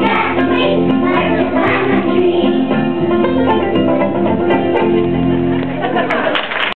Yeah.